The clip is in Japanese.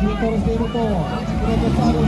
筋トレしているとプロテスターの